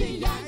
Yeah.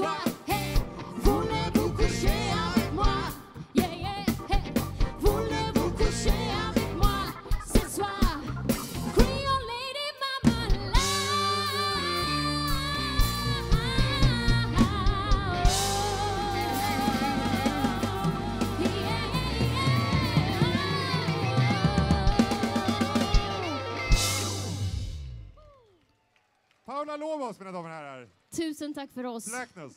soir. Paula Lobos, mina damer och herrar. Tusen tack för oss. Blackness.